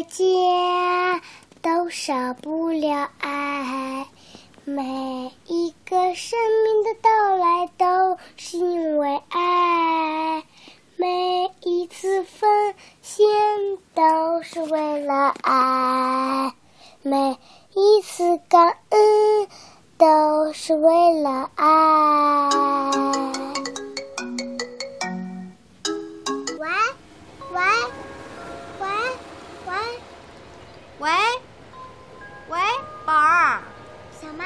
家都少不了爱，每一个生命的到来都是因为爱，每一次奉献都是为了爱，每一次感恩都是为了爱。喂，喂，宝儿，小妈，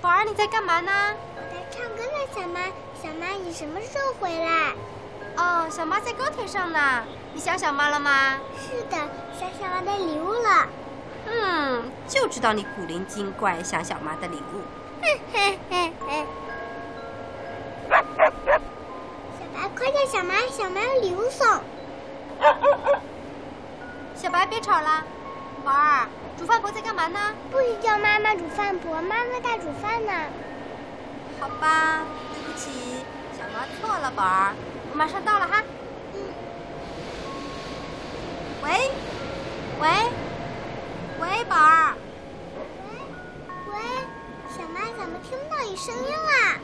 宝儿你在干嘛呢？我在唱歌呢，小妈。小妈，你什么时候回来？哦，小妈在高铁上呢。你想小妈了吗？是的，想小妈的礼物了。嗯，就知道你古灵精怪，想小妈的礼物。嘿嘿嘿嘿。小白，快叫小妈，小妈有礼物送。小白，别吵了。宝儿，煮饭婆在干嘛呢？不许叫妈妈煮饭婆，妈妈在煮饭呢。好吧，对不起，小妈错了，宝儿，我马上到了哈。嗯。喂，喂，喂，宝儿。喂，喂，小妈怎么听不到你声音啦？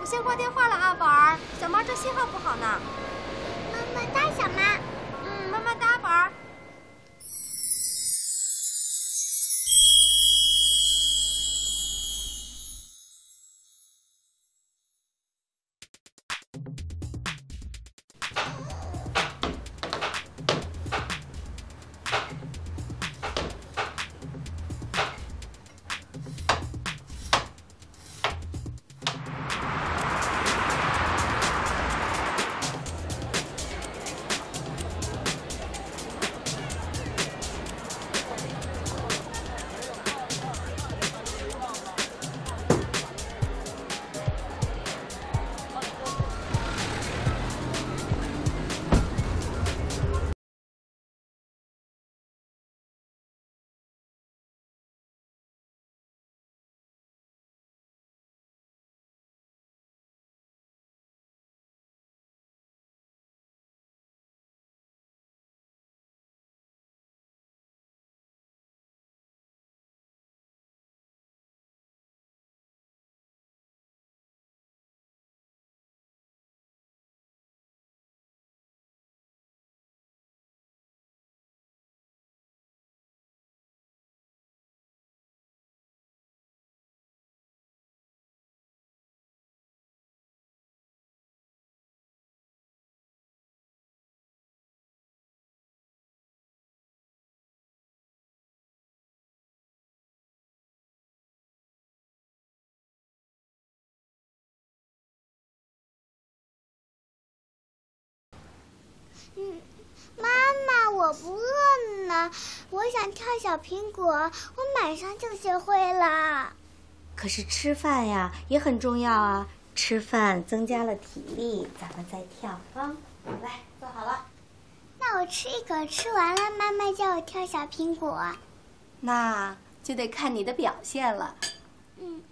我先挂电话了啊，宝儿，小猫这信号不好呢。么么哒，小妈。嗯，么么哒，宝儿。嗯，妈妈，我不饿呢，我想跳小苹果，我马上就学会了。可是吃饭呀也很重要啊，吃饭增加了体力，咱们再跳啊。来，坐好了。那我吃一口，吃完了，妈妈叫我跳小苹果。那就得看你的表现了。嗯，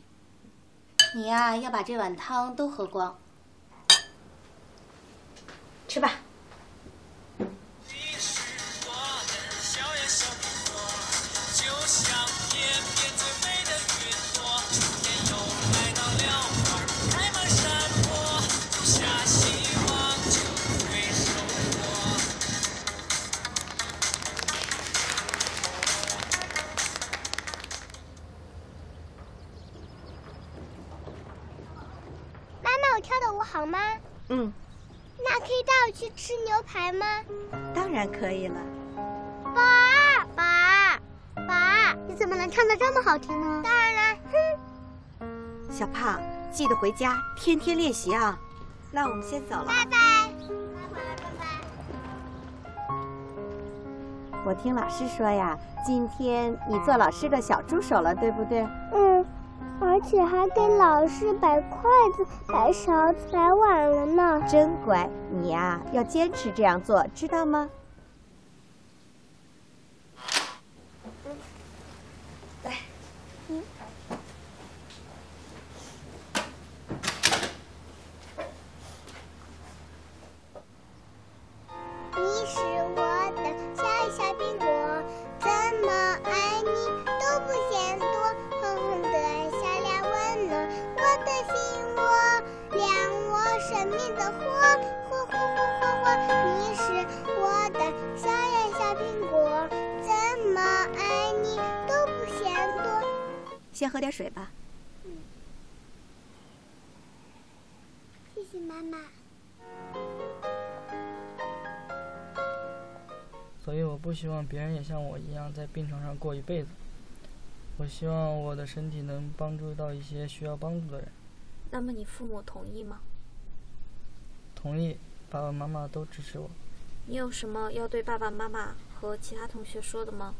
你呀要把这碗汤都喝光。吃吧。吃牛排吗？当然可以了。宝儿，宝儿，宝儿，你怎么能唱的这么好听呢？当然了，哼。小胖，记得回家天天练习啊。那我们先走了。拜拜。拜拜，拜拜。我听老师说呀，今天你做老师的小助手了，对不对？嗯。而且还给老师摆筷子、摆勺子、摆碗了呢，真乖！你呀，要坚持这样做，知道吗？火火火火火火，你是我的小呀小苹果，怎么爱你都不嫌多。先喝点水吧。谢谢妈妈。所以我不希望别人也像我一样在病床上过一辈子，我希望我的身体能帮助到一些需要帮助的人。那么你父母同意吗？同意，爸爸妈妈都支持我。你有什么要对爸爸妈妈和其他同学说的吗？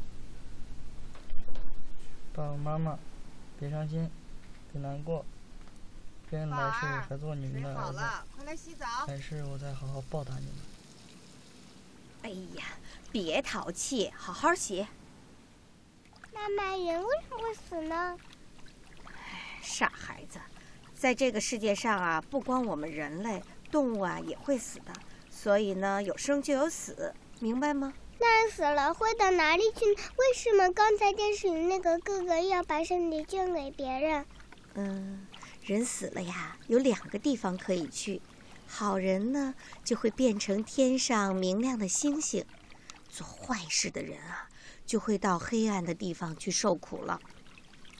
爸爸妈妈，别伤心，别难过。别人来世还做你们的儿子，快来洗澡。来世我再好好报答你们。哎呀，别淘气，好好洗。妈妈，人为什么会死呢？傻孩子，在这个世界上啊，不光我们人类，动物啊也会死的。所以呢，有生就有死，明白吗？那人死了会到哪里去？为什么刚才电视里那个哥哥要把身体捐给别人？嗯，人死了呀，有两个地方可以去。好人呢，就会变成天上明亮的星星；做坏事的人啊，就会到黑暗的地方去受苦了。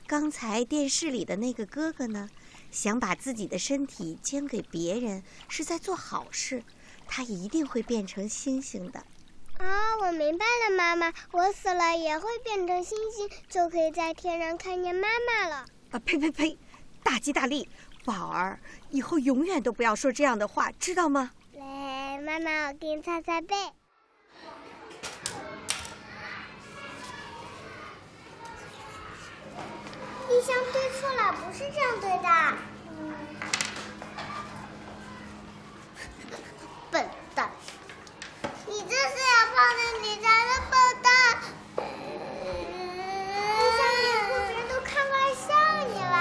刚才电视里的那个哥哥呢，想把自己的身体捐给别人，是在做好事。他一定会变成星星的。啊，我明白了，妈妈，我死了也会变成星星，就可以在天上看见妈妈了。啊，呸呸呸！大吉大利，宝儿，以后永远都不要说这样的话，知道吗？来，妈妈，我给你擦擦背。立香对错了，不是这样对的，笨蛋！你这是要放着你家的笨蛋，立香，别人都看过笑你了。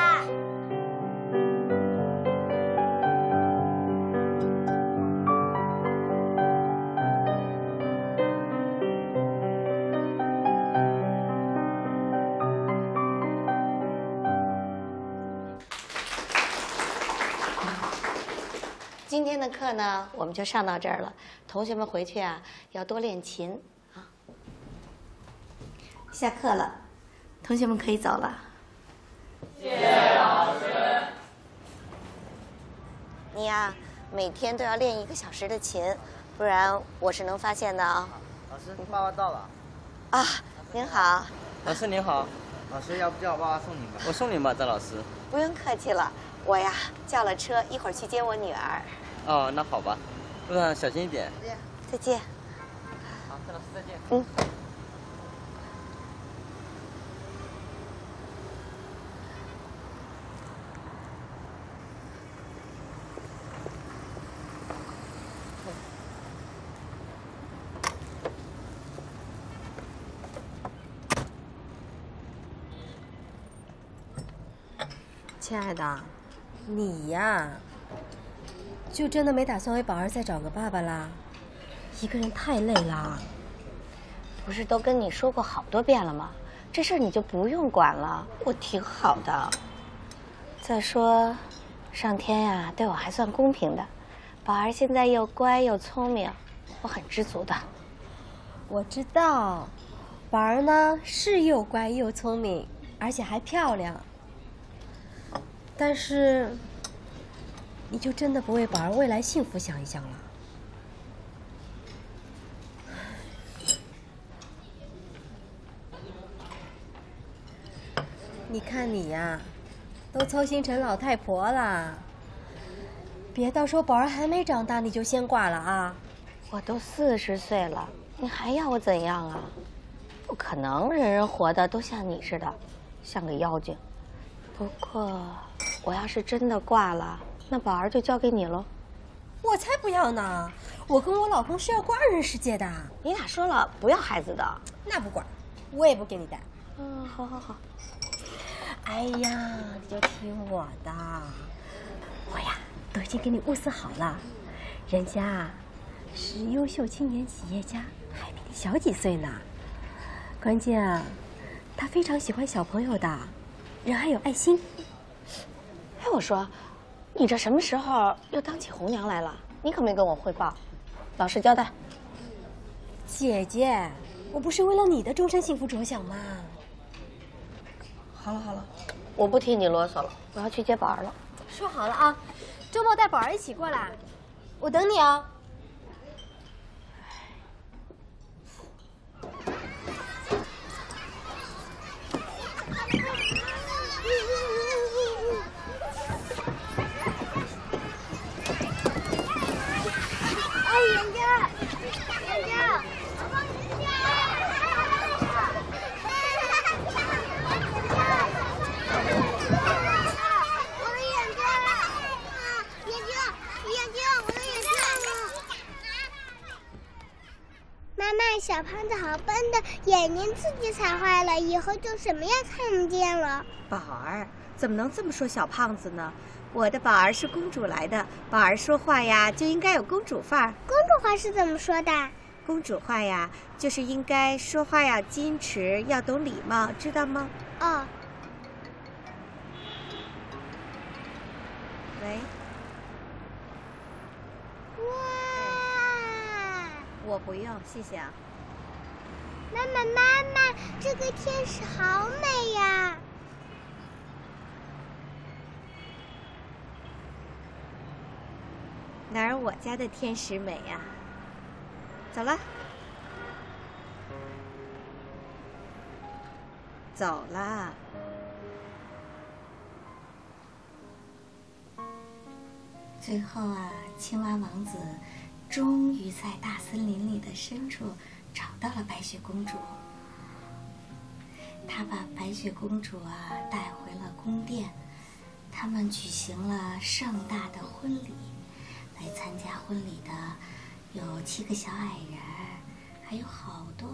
天的课呢，我们就上到这儿了。同学们回去啊，要多练琴啊。下课了，同学们可以走了。谢谢老师。你呀，每天都要练一个小时的琴，不然我是能发现的啊。老师，爸爸到了。啊，您好。老师您好，老师要不叫我爸爸送你吧？我送你吧，张老师。不用客气了，我呀叫了车，一会儿去接我女儿。哦，那好吧，路上小心一点。再见。再见。好，郑老师再见。嗯。亲爱的，你呀。就真的没打算为宝儿再找个爸爸啦？一个人太累了。不是都跟你说过好多遍了吗？这事儿你就不用管了，我挺好的。再说，上天呀对我还算公平的，宝儿现在又乖又聪明，我很知足的。我知道，宝儿呢是又乖又聪明，而且还漂亮。但是。你就真的不为宝儿未来幸福想一想了？你看你呀，都操心成老太婆了。别到时候宝儿还没长大，你就先挂了啊！我都四十岁了，你还要我怎样啊？不可能，人人活的都像你似的，像个妖精。不过，我要是真的挂了。那宝儿就交给你喽，我才不要呢！我跟我老公是要过二人世界的。你俩说了不要孩子的，那不管，我也不给你带。嗯，好好好。哎呀，你就听我的，我呀都已经给你物色好了，人家是优秀青年企业家，还比你小几岁呢。关键啊，他非常喜欢小朋友的，人还有爱心。哎，我说。你这什么时候又当起红娘来了？你可没跟我汇报，老实交代。姐姐，我不是为了你的终身幸福着想吗？好了好了，我不听你啰嗦了，我要去接宝儿了。说好了啊，周末带宝儿一起过来，我等你哦。哎，眼镜儿，眼镜儿，我帮你我的眼镜儿，眼镜，眼镜，我的眼镜妈妈，小胖子好笨的，眼睛自己踩坏了，以后就什么也看不见了。宝儿，怎么能这么说小胖子呢？我的宝儿是公主来的，宝儿说话呀就应该有公主范儿。公主话是怎么说的？公主话呀，就是应该说话要矜持，要懂礼貌，知道吗？哦，喂，哇！我不用，谢谢啊。妈妈，妈妈，这个天使好美呀！哪儿我家的天使美呀、走了，走了。最后啊，青蛙王子终于在大森林里的深处找到了白雪公主。他把白雪公主啊带回了宫殿，他们举行了盛大的婚礼。来参加婚礼的有七个小矮人，还有好多。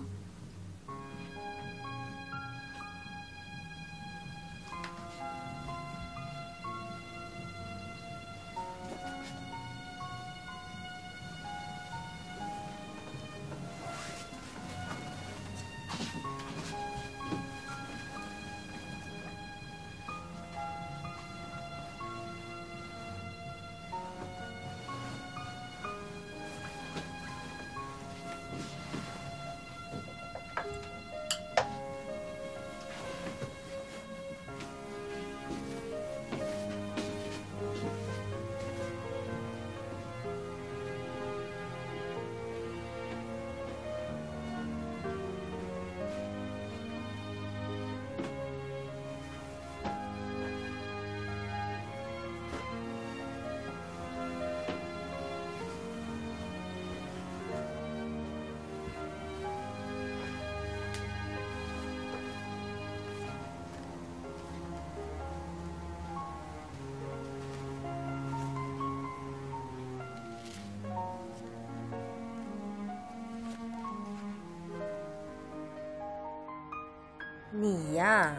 你呀，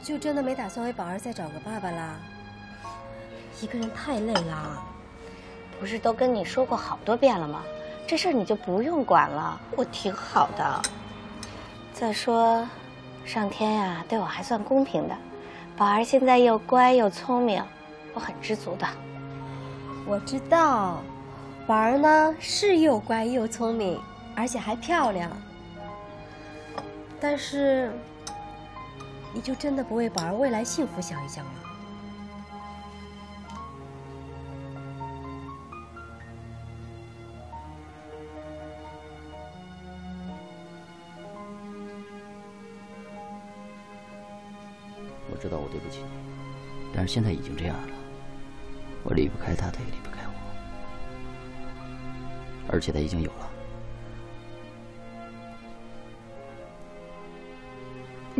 就真的没打算为宝儿再找个爸爸啦？一个人太累啦。不是都跟你说过好多遍了吗？这事儿你就不用管了，我挺好的。再说，上天呀对我还算公平的，宝儿现在又乖又聪明，我很知足的。我知道，宝儿呢是又乖又聪明，而且还漂亮。但是，你就真的不为宝儿未来幸福想一想吗？我知道我对不起你，但是现在已经这样了，我离不开他，他也离不开我，而且他已经有了。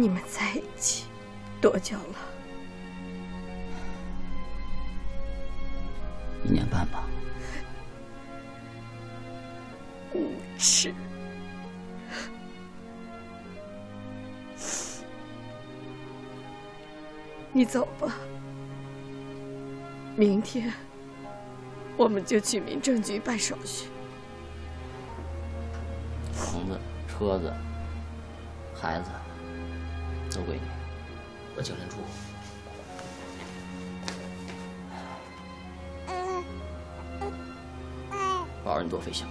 你们在一起多久了？一年半吧，无耻！你走吧，明天我们就去民政局办手续。房子、车子、孩子都给你，我。净身出户。宝儿，你多费心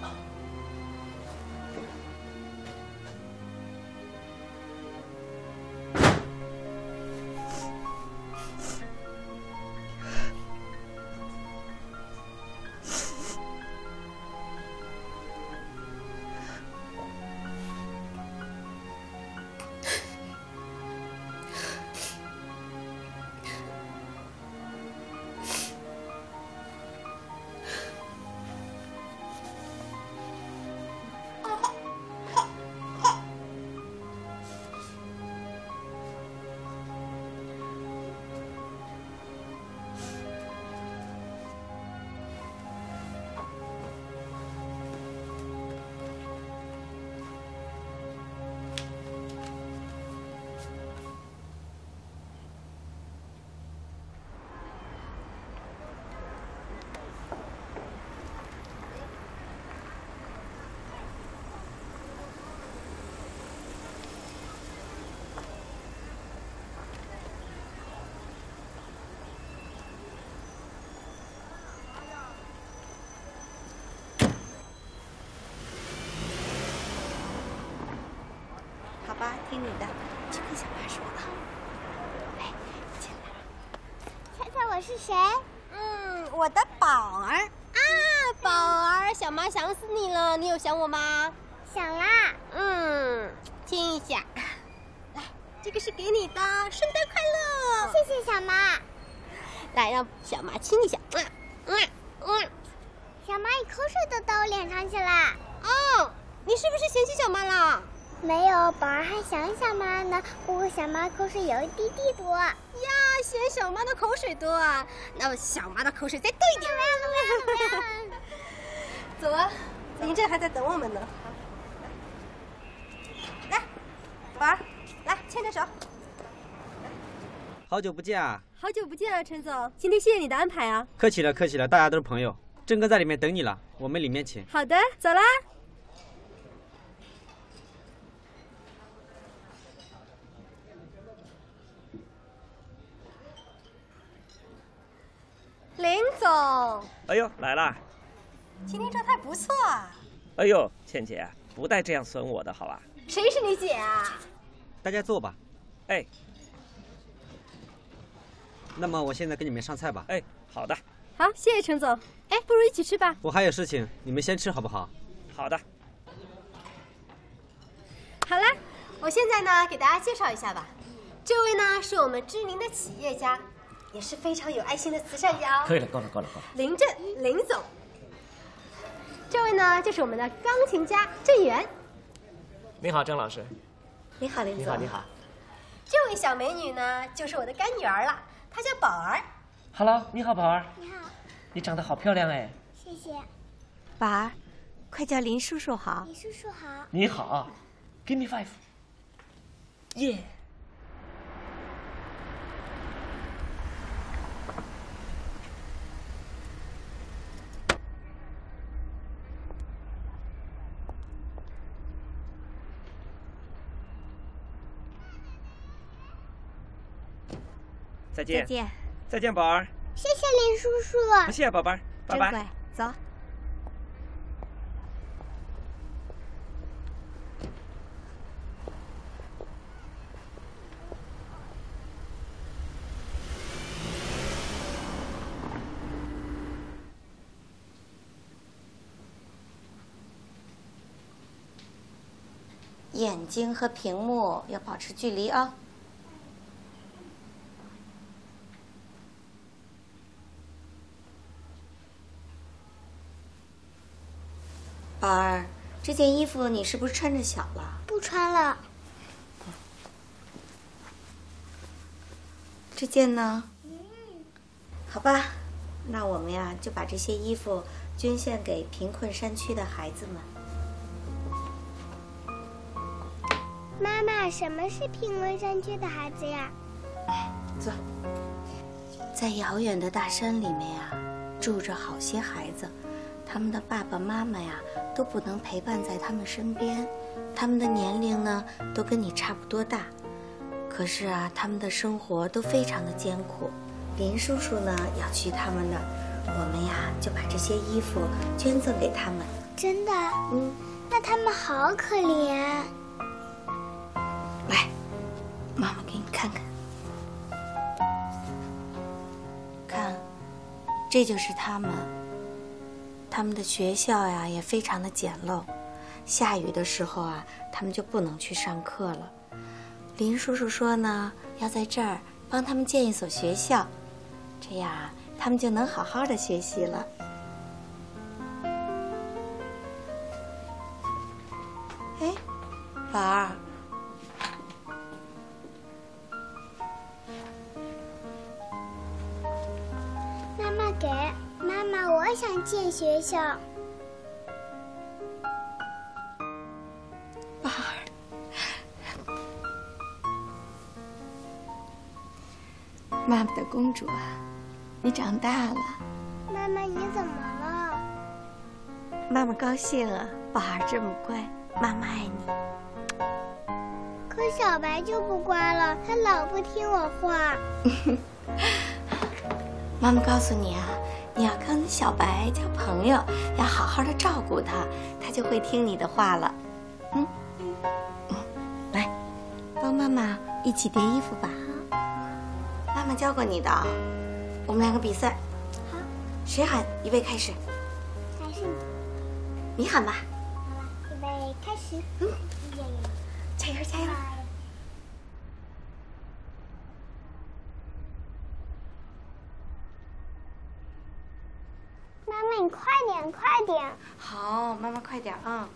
了。你的，去跟小妈说啊。来，进来。猜猜我是谁？嗯，我的宝儿啊，宝儿，小妈想死你了，你有想我吗？想啦。嗯，亲一下。来，这个是给你的，圣诞快乐！谢谢小妈。来，让小妈亲一下。嗯嗯嗯。小妈，你口水都到我脸上去了。哦，你是不是嫌弃小妈了？没有，宝儿还想小妈呢。不过小妈口水有一滴滴多。呀，嫌小妈的口水多啊？那小妈的口水再多一点。走啊，林震还在等我们呢。来，宝儿，来牵着手。好久不见啊！好久不见啊，陈总，今天谢谢你的安排啊。客气了，客气了，大家都是朋友。郑哥在里面等你了，我们里面请。好的，走啦。林总，哎呦，来啦！今天状态不错啊。哎呦，倩姐，不带这样损我的，好吧？谁是你姐啊？大家坐吧。哎。那么我现在给你们上菜吧。哎，好的。好，谢谢陈总。哎，不如一起吃吧。我还有事情，你们先吃好不好？好的。好了，我现在呢给大家介绍一下吧。这位呢是我们知名的企业家，也是非常有爱心的慈善家。可以了，够了，够了，够了。林震，林总。这位呢就是我们的钢琴家郑源。你好，郑老师。你好，林总。你好，你好。这位小美女呢就是我的干女儿了，她叫宝儿。Hello，你好，宝儿。你好。你长得好漂亮哎！谢谢，宝儿，快叫林叔叔好。林叔叔好。你好，Give me five。耶！再见。再见。再见，宝儿。谢谢林叔叔。不谢，宝贝儿，拜拜。乖，走。眼睛和屏幕要保持距离啊。宝儿，这件衣服你是不是穿着小了？不穿了。这件呢？好吧，那我们呀就把这些衣服捐献给贫困山区的孩子们。妈妈，什么是贫困山区的孩子呀？坐。在遥远的大山里面呀，住着好些孩子。他们的爸爸妈妈呀都不能陪伴在他们身边，他们的年龄呢都跟你差不多大，可是啊，他们的生活都非常的艰苦。林叔叔呢要去他们那儿，我们呀就把这些衣服捐赠给他们。真的？嗯。那他们好可怜。来，妈妈给你看看，看，这就是他们。他们的学校呀也非常的简陋，下雨的时候啊，他们就不能去上课了。林叔叔说呢，要在这儿帮他们建一所学校，这样啊他们就能好好的学习了。哎，宝儿，想进学校。宝儿，妈妈的公主啊，你长大了。妈妈，你怎么了？妈妈高兴啊，宝儿这么乖，妈妈爱你。可小白就不乖了，他老不听我话。妈妈告诉你啊。小白交朋友，要好好的照顾他，他就会听你的话了。嗯，嗯，来，妈妈一起叠衣服吧。妈妈教过你的，我们两个比赛。好，谁喊？预备开始。还是你你喊吧。好了，预备开始。嗯，耶加油加油！妈妈，你快点，快点！好，妈妈快点啊！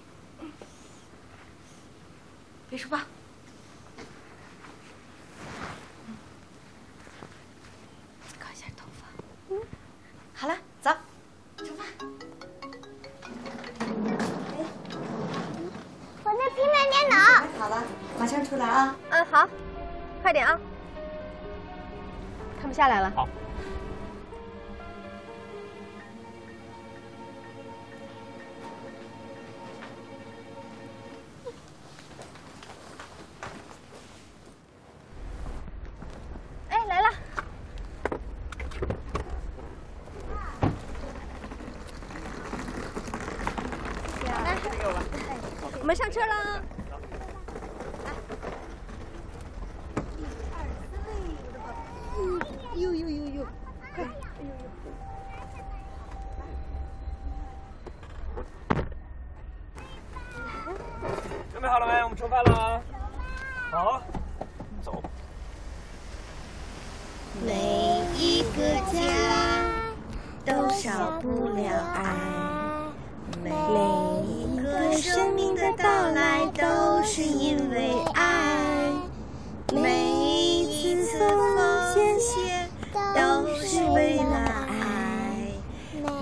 为了爱，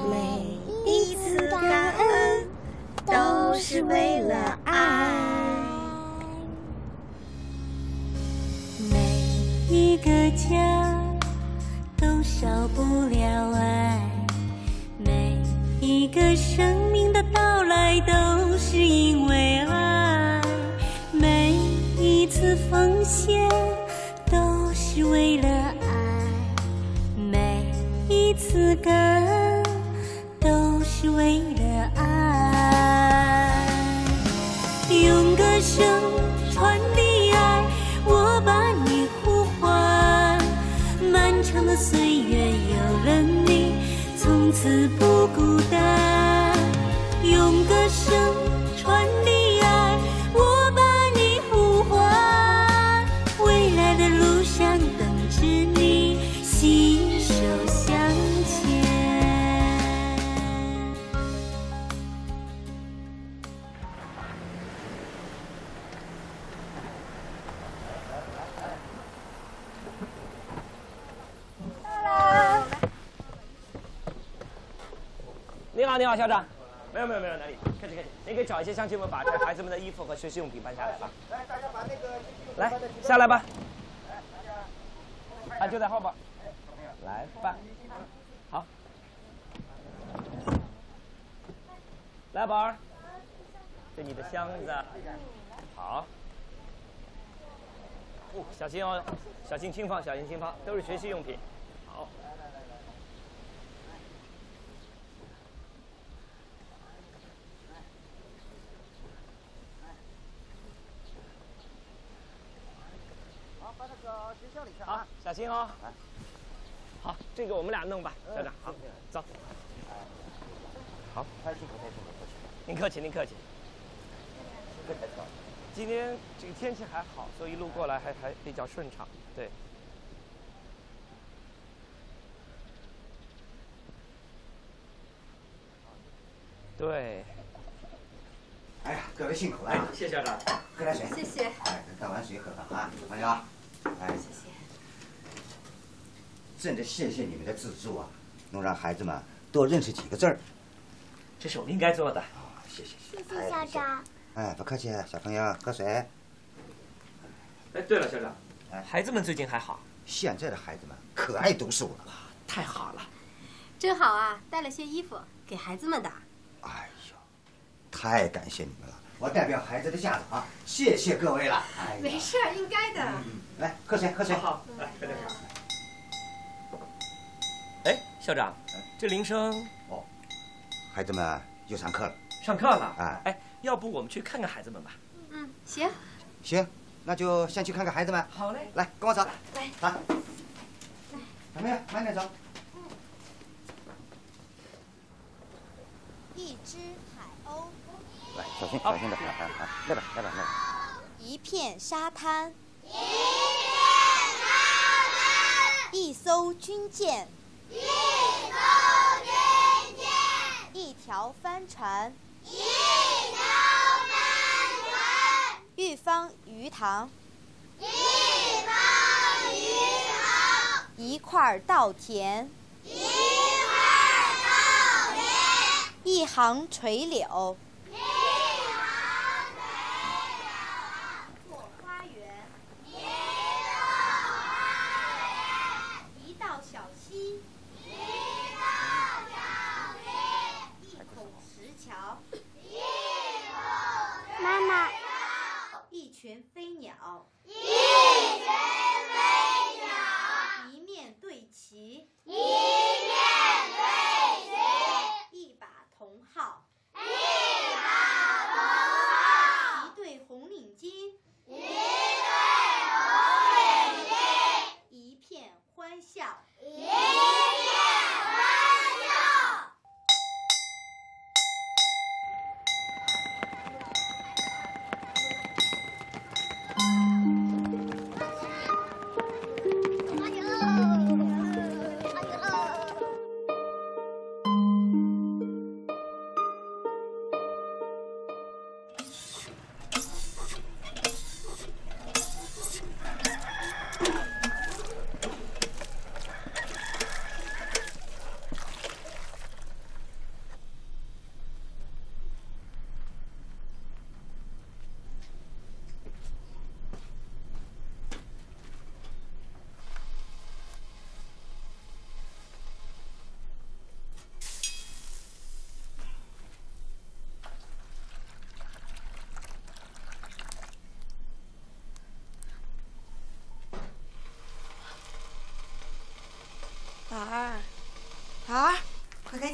每一次感恩都是为了爱。每一个家都少不了爱，每一个生命的到来都好，校长。没有没有没有，哪里？客气客气。你可以找一些乡亲们把这孩子们的衣服和学习用品搬下来吧。来，大家把那个来下来吧。啊，就在后边。来吧。好。来，宝儿，这你的箱子。好。哦，小心哦，小心轻放，小心轻放，都是学习用品。好。好，小心哦。好，这个我们俩弄吧，校长。好，走。好，太辛苦，太辛苦，您客气，您客气。今天这个天气还好，所以一路过来还还比较顺畅。对。对。哎呀，各位辛苦了啊！谢校长。喝点水。谢谢。哎，倒碗水喝喝啊，小朋友。哎，谢谢。真的谢谢你们的资助啊，能让孩子们多认识几个字儿。这是我们应该做的。谢谢谢谢校长。哎，不客气，小朋友喝水。哎，对了，校长，孩子们最近还好？现在的孩子们可爱读书了，太好了。真好啊，带了些衣服给孩子们的。哎呦，太感谢你们了！我代表孩子的家长，谢谢各位了。哎，没事儿，应该的。来，喝水，喝水。好，来，喝点水。哎，校长，这铃声哦，孩子们又上课了。上课了。哎哎，要不我们去看看孩子们吧？嗯，行。行，那就先去看看孩子们。好嘞，来，跟我走。来，来，小妹，慢点走。一只海鸥，来，小心，小心点，来来来，那边，那边，那边。一片沙滩，一艘军舰，一艘军舰，一条帆船，一条帆船，一方鱼塘，一方鱼塘，一块稻田，一块稻田，一行垂柳。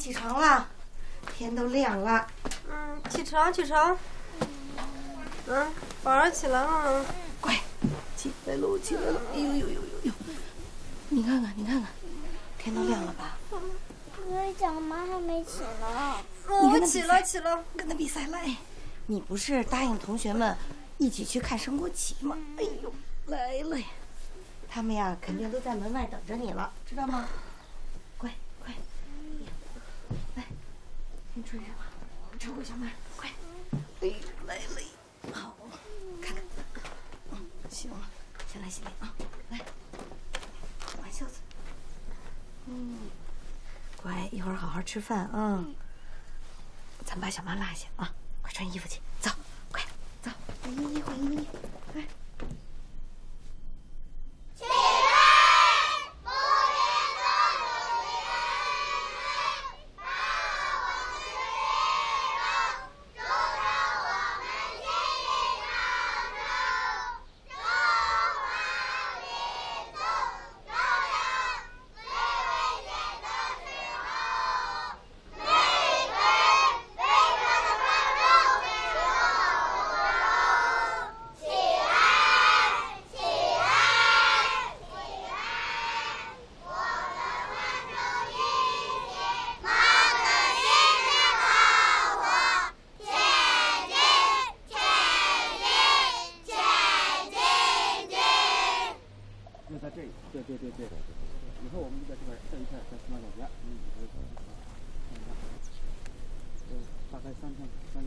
起床了，天都亮了。嗯，起床起床。嗯，宝儿起来了。乖，起来喽，起来喽！哎呦呦呦呦呦！你看看，你看看，天都亮了吧？可是小妈还没起来。我起了起了。跟他比赛来。你不是答应同学们一起去看升国旗吗？哎呦，来了呀！他们呀，肯定都在门外等着你了，知道吗？乖乖，来，先穿上吧，穿过小门，快！哎呦，来了呀！好，看看，嗯，行了，先来洗脸啊，来，挽袖子。嗯，乖，一会儿好好吃饭啊。咱把小妈拉下啊，快穿衣服去，走，快走，换衣衣，换衣衣，快。起来，不连坐，不连累，把我们日日祝愿我们心里常常，中华民族荣耀最危险的时候，玫瑰飞开的花朵被我起来，起来，起来！我们完成一起，冒着新的炮火，前进，前进，前进进！就在这里，对对对对。以后我们就在这边这一片在石马小学，嗯，就是看一下，呃，大概三天三天平米。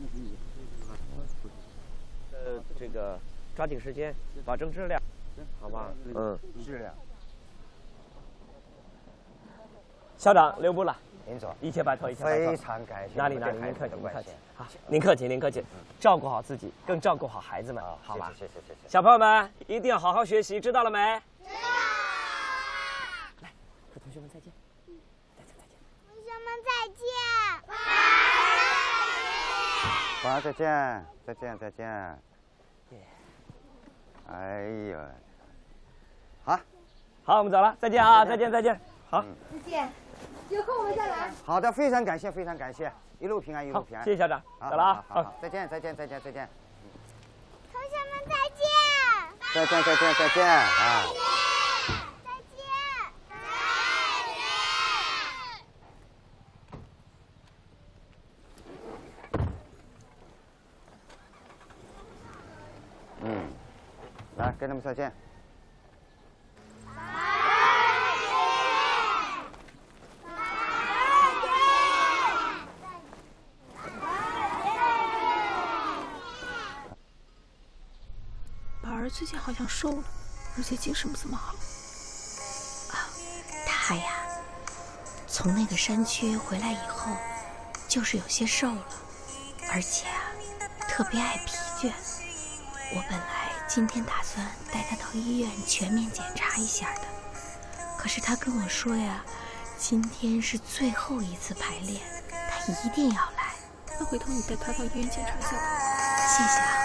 呃，这个抓紧时间，保证质量，好吧？嗯，质量。校长留步了，您走，一切拜托，一切拜托。非常感谢哪里哪里，您客气，您客气。好，您客气，您客气，照顾好自己，更照顾好孩子们，好吧？谢谢谢谢谢谢。小朋友们一定要好好学习，知道了没？知道。来，和同学们再见。再见再见。同学们再见。宝儿再见，再见再见。哎呀，好，好，我们走了，再见啊，再见再见。好，再见，有空我们再来。好的，非常感谢非常感谢，一路平安一路平安。谢谢校长走了啊好好好，再见再见再见再见。同学们再见。再见再见再见啊！嗯，来跟他们再见。宝儿最近好像瘦了，而且精神不怎么好。他呀，从那个山区回来以后，就是有些瘦了，而且啊，特别爱疲倦。我本来今天打算带他到医院全面检查一下的，可是他跟我说呀，今天是最后一次排练，他一定要来。那回头你带他到医院检查一下吧。谢谢啊。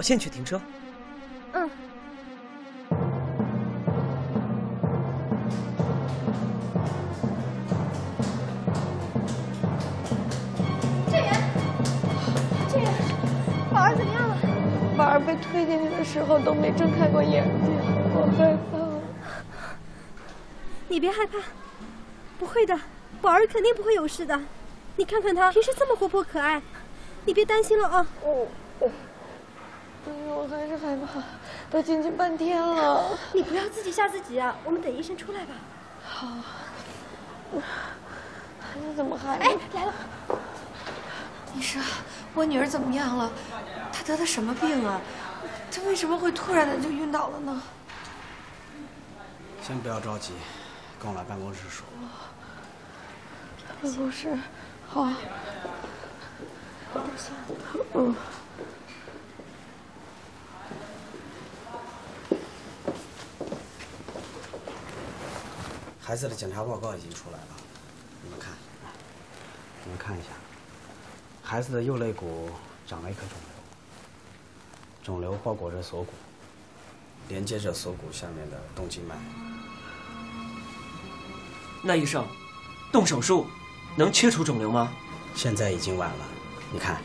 我先去停车。嗯。志远，志远，宝儿怎么样了？宝儿被推进去的时候都没睁开过眼睛，我害怕。你别害怕，不会的，宝儿肯定不会有事的。你看看她，平时这么活泼可爱，你别担心了啊。哦哦，但是我还是害怕，都进去半天了。你不要自己吓自己啊，我们等医生出来吧。好。孩子怎么还？哎，来了。医生，我女儿怎么样了？她得的什么病啊？她为什么会突然的就晕倒了呢？先不要着急，跟我来办公室说。办公室，好。嗯。孩子的检查报告已经出来了，你们看，你们看一下，孩子的右肋骨长了一颗肿瘤，肿瘤包裹着锁骨，连接着锁骨下面的动静脉。那医生，动手术能切除肿瘤吗？现在已经晚了，你看，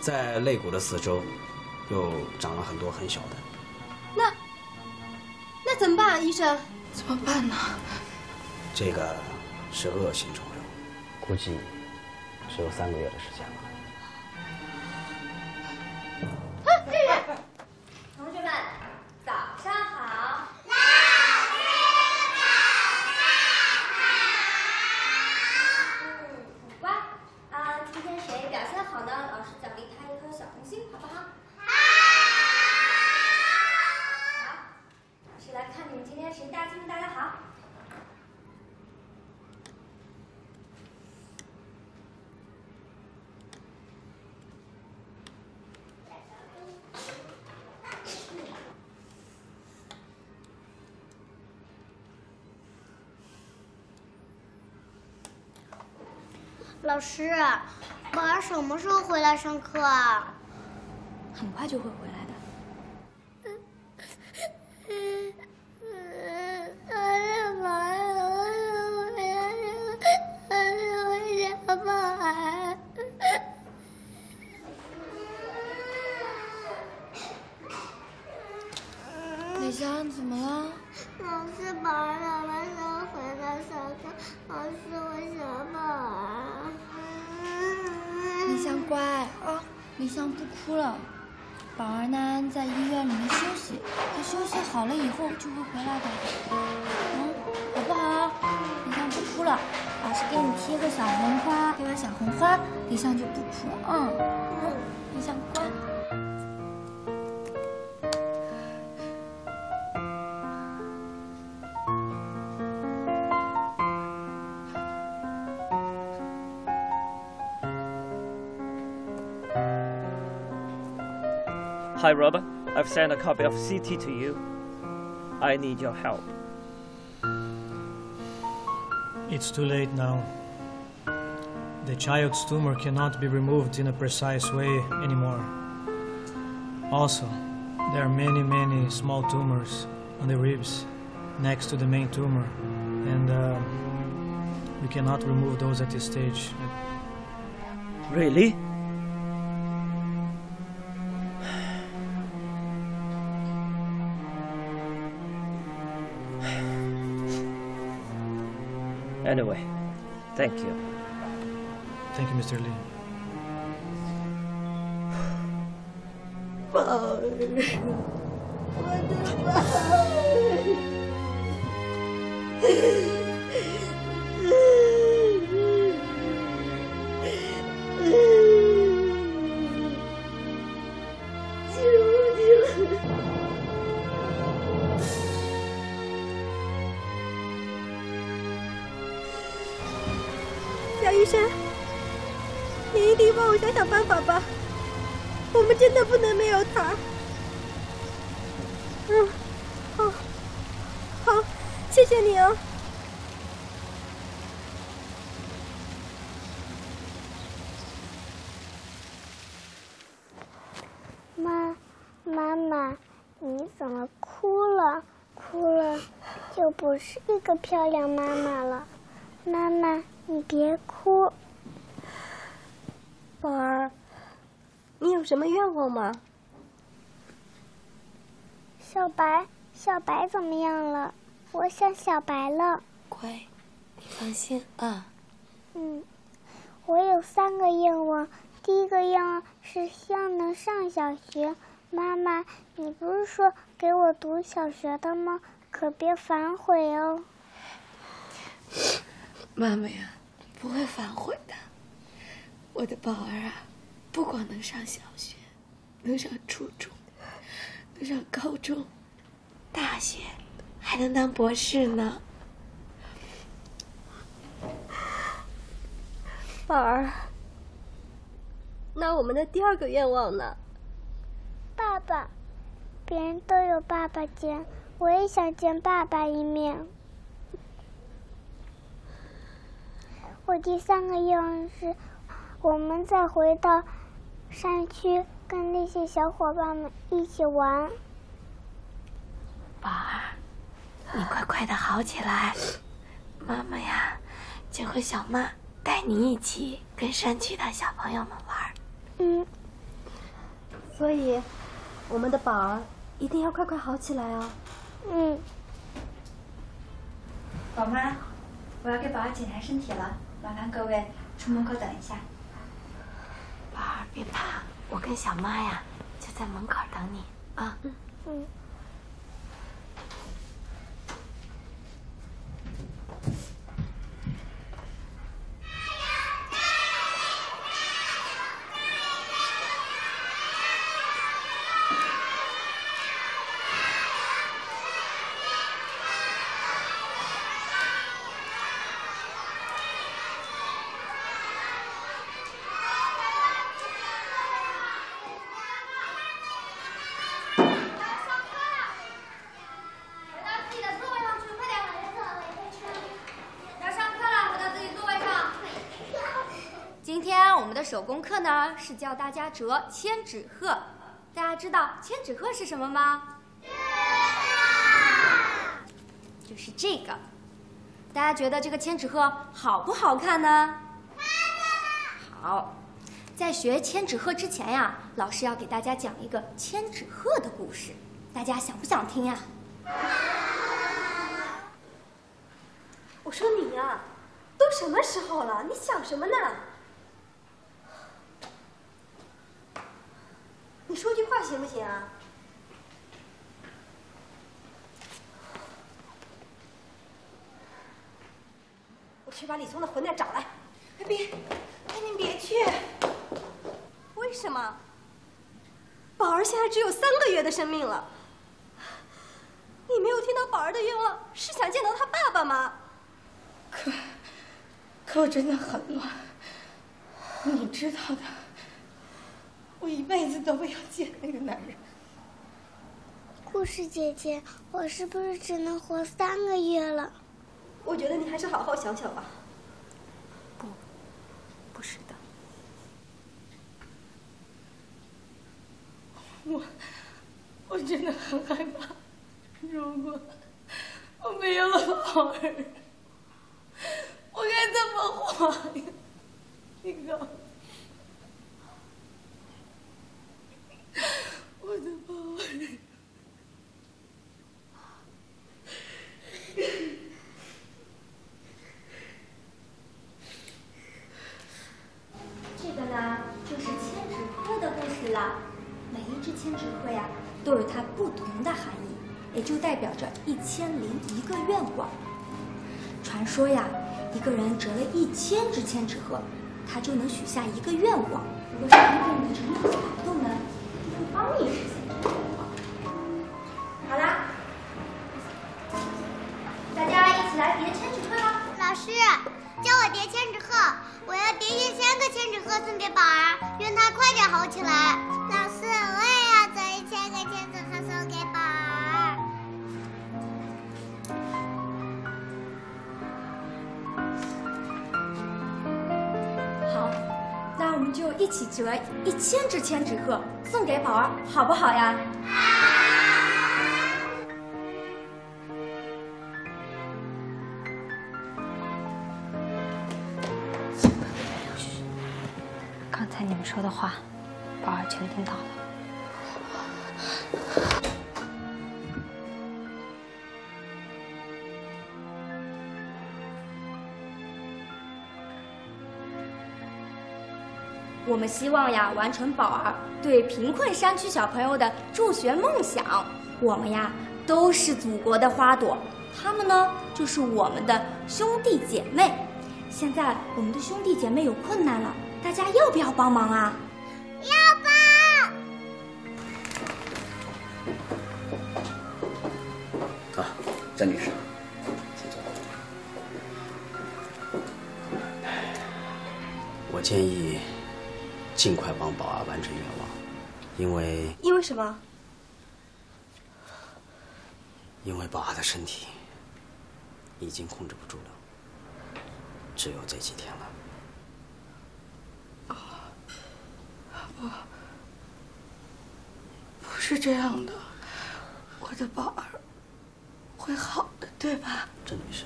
在肋骨的四周又长了很多很小的。那那怎么办啊，医生？怎么办呢？这个是恶性肿瘤，估计只有三个月的时间了。老师，宝儿什么时候回来上课啊？很快就会回来的。老师，宝儿什么时候回来上课？老师，我想宝儿。乖啊，李香不哭了。宝儿呢，在医院里面休息，他休息好了以后就会回来的。嗯，好不好？李香不哭了，老师给你贴个小红花，贴完小红花，李香就不哭了。嗯，李香乖。Hi, Robert. I've sent a copy of CT to you. I need your help. It's too late now. The child's tumor cannot be removed in a precise way anymore. Also, there are many, many small tumors on the ribs next to the main tumor, and uh, we cannot remove those at this stage. Really? Anyway, thank you. Thank you, Mr. Lee. Bye. Bye. 就不是一个漂亮妈妈了。妈妈，你别哭。宝儿，你有什么愿望吗？小白，小白怎么样了？我想小白了。乖，你放心啊。嗯，我有三个愿望。第一个愿望是希望能上小学。妈妈，你不是说给我读小学的吗？可别反悔哦。妈妈呀，不会反悔的。我的宝儿啊，不光能上小学，能上初中，能上高中，大学，还能当博士呢。宝儿，那我们的第二个愿望呢？爸爸，别人都有爸爸见，我也想见爸爸一面。我第三个愿望是，我们再回到山区，跟那些小伙伴们一起玩。宝儿，你快快的好起来，妈妈呀，就和小妈带你一起跟山区的小朋友们玩。嗯。所以，我们的宝儿一定要快快好起来哦。嗯。宝妈，我要给宝儿检查身体了，麻烦各位出门口等一下。宝儿别怕，我跟小妈呀就在门口等你啊。嗯嗯。回到自己的座位上去，快点！要上课了，回到自己座位上。今天我们的手工课是教大家折千纸鹤。大家知道千纸鹤是什么吗？就是这个。大家觉得这个千纸鹤好不好看呢？好。在学千纸鹤之前呀，老师要给大家讲一个千纸鹤的故事，大家想不想听呀？我说你呀、都什么时候了？你想什么呢？你说句话行不行啊？我去把李聪的混蛋找来。哎别，哎您别去。为什么？宝儿现在只有三个月的生命了。你没有听到宝儿的愿望是想见到他爸爸吗？可，可我真的很乱。你知道的，我一辈子都不要见那个男人。护士姐姐，我是不是只能活三个月了？我觉得你还是好好想想吧。不，不是的。我，我真的很害怕。如果我没有了宝儿，我该怎么活呀？你告诉我，我的宝儿。这个呢，就是千纸鹤的故事了。每一只千纸鹤呀，都有它不同的含义，也就代表着一千零一个愿望。传说呀，一个人折了一千只千纸鹤，他就能许下一个愿望。如果是因为你的诚恳感动呢，帮你实现。好啦，大家一起来叠千纸鹤啦！老师，教我叠千纸鹤，我要叠一千个千纸鹤送给宝儿，愿他快点好起来。老师，我也那我们就一起折一千只千纸鹤送给宝儿，好不好呀？刚才你们说的话，宝儿全听到了。我们希望呀，完成宝儿对贫困山区小朋友的助学梦想。我们呀，都是祖国的花朵，他们呢，就是我们的兄弟姐妹。现在我们的兄弟姐妹有困难了，大家要不要帮忙啊？要帮！啊，詹女士，请坐。我建议尽快帮宝儿完成愿望，因为因为什么？因为宝儿的身体已经控制不住了，只有这几天了。不，不是这样的，我的宝儿会好的，对吧？郑女士，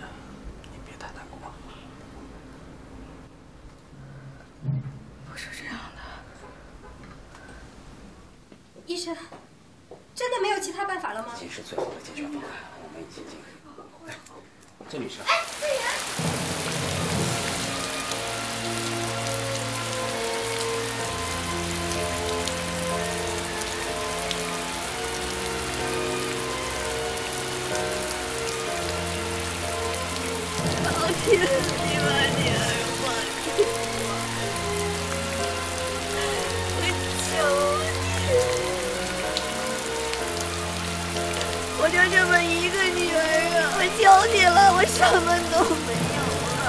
你别太难过。不是这样的。医生，真的没有其他办法了吗？这是最好的解决方案，我们一起尽力。来，郑女士。老天，你把你求你了，我什么都没有了。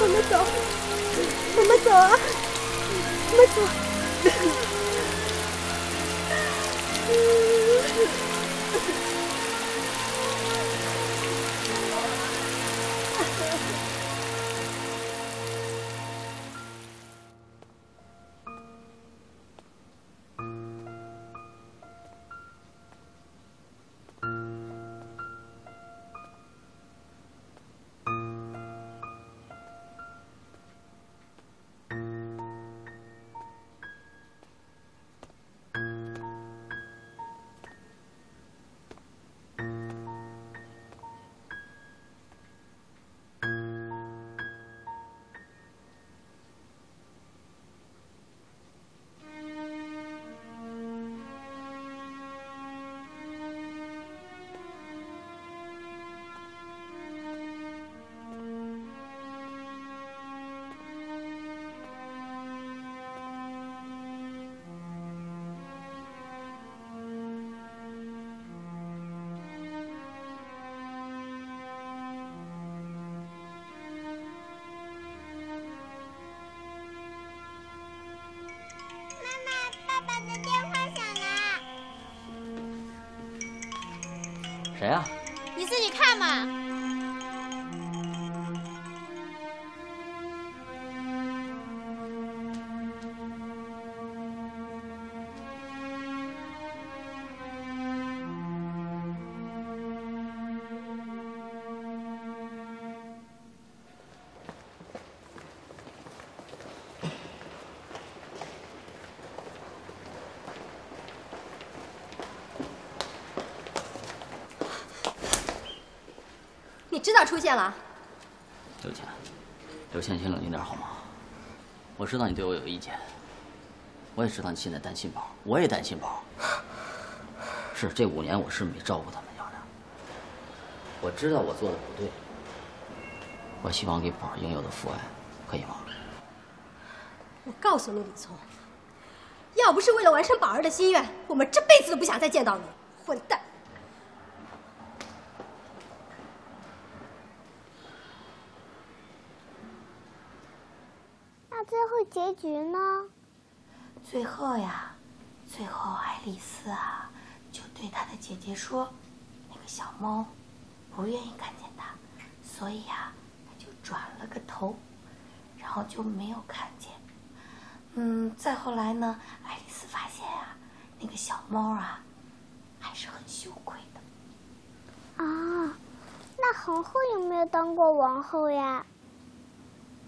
我们走，我们走啊，我们走。知道出现了？刘倩，刘倩，先冷静点好吗？我知道你对我有意见，我也知道你现在担心宝，我也担心宝。是这五年我是没照顾他们娘俩，我知道我做的不对，我希望给宝应有的父爱，可以吗？我告诉你，李聪，要不是为了完成宝儿的心愿，我们这辈子都不想再见到你，混蛋！那最后结局呢？最后呀，最后爱丽丝啊，就对她的姐姐说，那个小猫不愿意看见她，所以呀，她就转了个头，然后就没有看见。嗯，再后来呢，爱丽丝发现呀，那个小猫啊，还是很羞愧的。啊，那皇后有没有当过王后呀？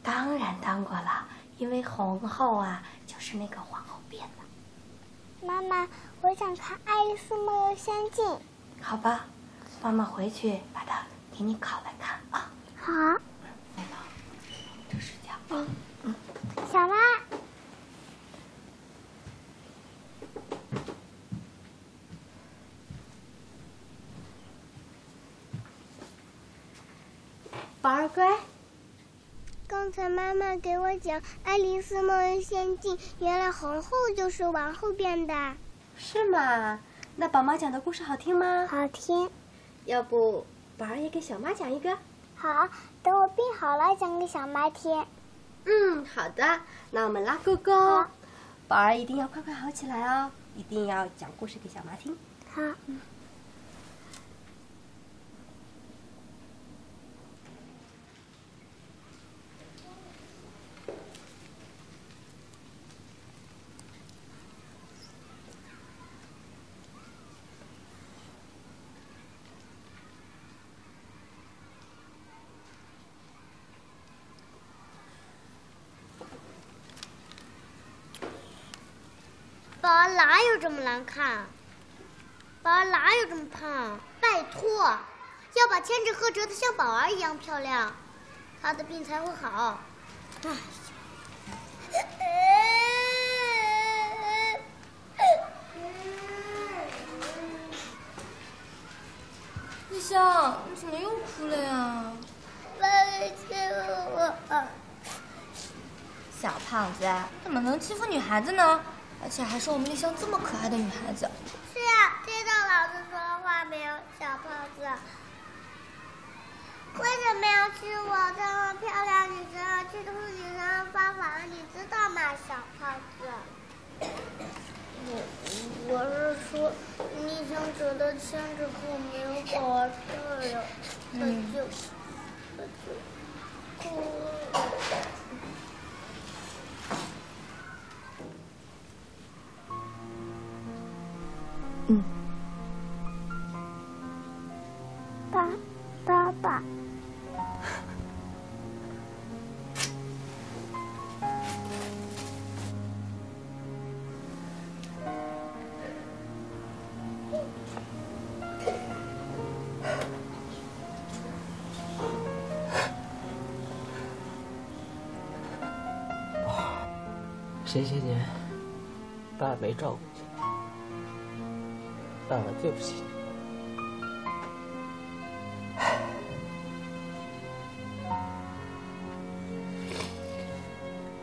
当然当过了，因为皇后啊，就是那个。妈妈，我想看《爱丽丝梦游仙境》。好吧，妈妈回去把它给你拷来看啊。好。这是这样。嗯。小妈。宝儿乖。刚才妈妈给我讲《爱丽丝梦游仙境》，原来皇后就是王后变的。是吗？那宝妈讲的故事好听吗？好听。要不宝儿也给小妈讲一个？好，等我病好了讲给小妈听。嗯，好的。那我们拉勾勾。宝儿一定要快快好起来哦！一定要讲故事给小妈听。好。宝儿哪有这么难看？宝儿哪有这么胖？拜托，要把千纸鹤折得像宝儿一样漂亮，她的病才会好。哎丽香，你怎么又哭了呀？爸爸欺负我。小胖子，怎么能欺负女孩子呢？而且还是我们丽香这么可爱的女孩子。是啊，听到老师说话没有，小胖子？为什么要欺负我这么漂亮女生？欺负女生的方法你知道吗，小胖子？我我是说，你想走的千纸鹤没有宝儿漂亮，他就他就没照顾你，爸爸对不起你。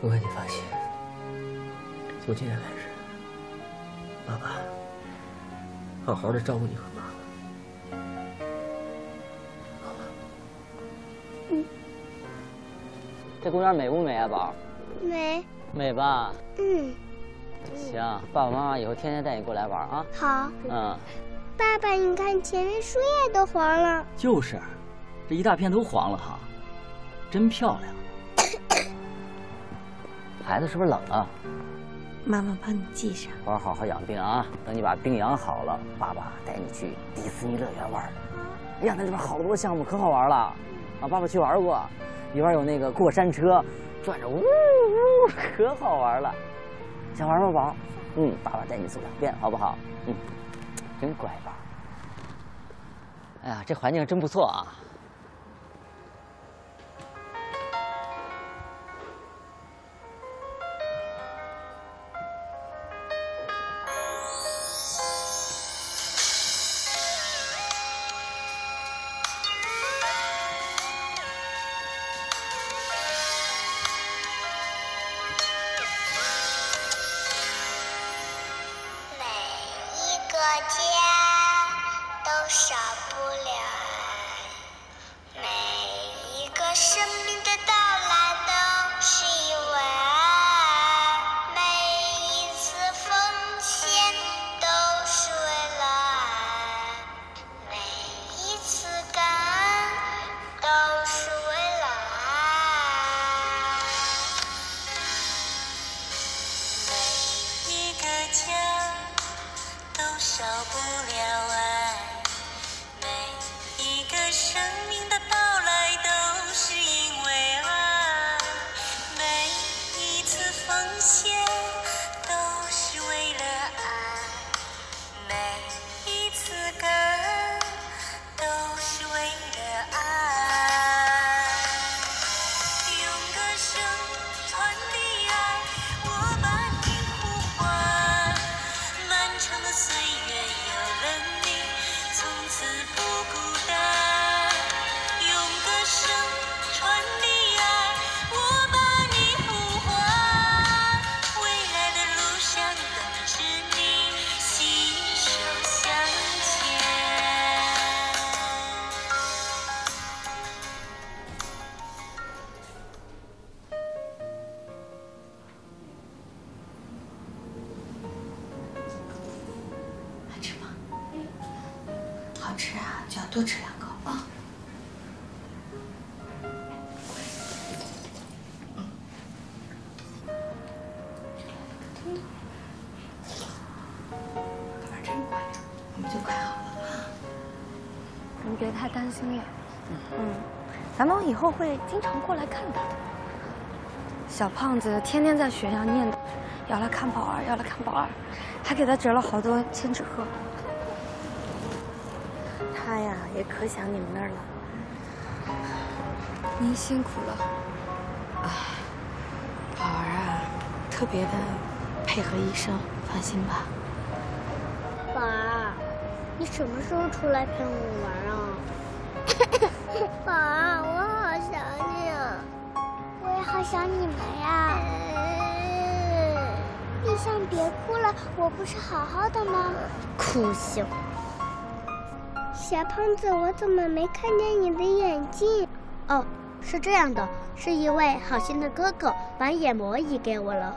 不过你放心，从今天开始，爸爸好好的照顾你和妈妈，好吗？嗯。这公园美不美啊，宝？美。美吧？嗯。行，爸爸妈妈以后天天带你过来玩啊。好。嗯。爸爸，你看前面树叶都黄了。就是，这一大片都黄了哈，真漂亮。孩子是不是冷啊？妈妈帮你系上。宝儿，好好养病啊！等你把病养好了，爸爸带你去迪士尼乐园玩。哎呀，那里边好多项目，可好玩了。啊，爸爸去玩过，里边有那个过山车，转着呜呜，可好玩了。想玩吗，宝？嗯，爸爸带你走两遍，好不好？嗯，真乖宝。哎呀，这环境真不错啊。以后会经常过来看他的。小胖子天天在学校念叨，要来看宝儿，要来看宝儿，还给他折了好多千纸鹤。他呀，也可想你们那儿了。您辛苦了。哎，宝儿啊，特别的配合医生，放心吧。宝儿，你什么时候出来陪我玩啊？宝儿，我！好想你们呀。丽香，别哭了，我不是好好的吗？哭醒。小胖子，我怎么没看见你的眼镜？哦，是这样的，是一位好心的哥哥把眼膜移给我了。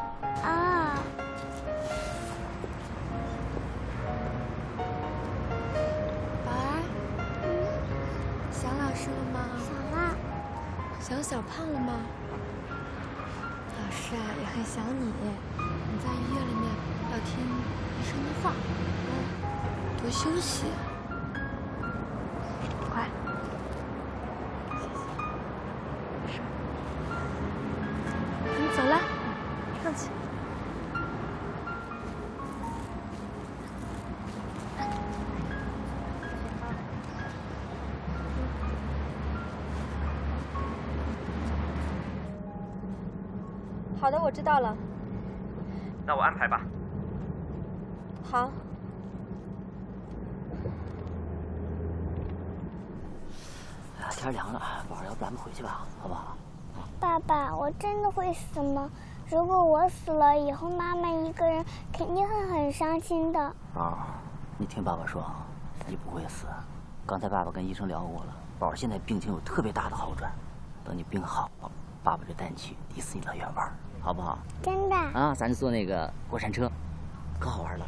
我知道了。那我安排吧。好。哎呀，天凉了，宝儿，要不咱们回去吧，好不好？爸爸，我真的会死吗？如果我死了以后，妈妈一个人肯定会很伤心的。宝儿，你听爸爸说，你不会死。刚才爸爸跟医生聊过了，宝儿现在病情有特别大的好转。等你病好了，爸爸就带你去迪士尼乐园玩。好不好？真的啊，咱就坐那个过山车，可好玩了。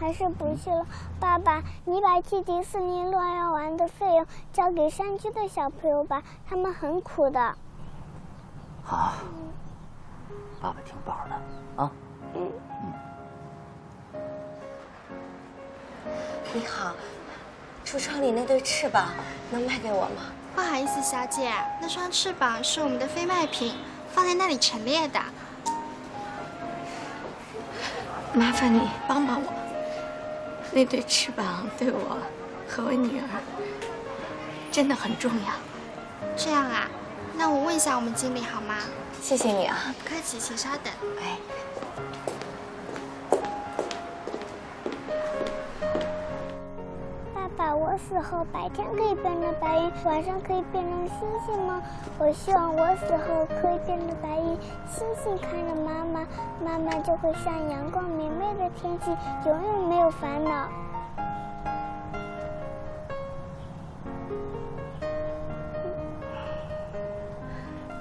还是不去了。爸爸，你把去迪士尼乐园玩的费用交给山区的小朋友吧，他们很苦的。好，爸爸听宝的啊。嗯。你好，橱窗里那对翅膀能卖给我吗？不好意思，小姐，那双翅膀是我们的非卖品，放在那里陈列的。麻烦你帮帮我，那对翅膀对我和我女儿真的很重要。这样啊，那我问一下我们经理好吗？谢谢你啊，不客气，请稍等。哎。死后白天可以变成白云，晚上可以变成星星吗？我希望我死后可以变成白云，星星看着妈妈，妈妈就会像阳光明媚的天气，永远没有烦恼。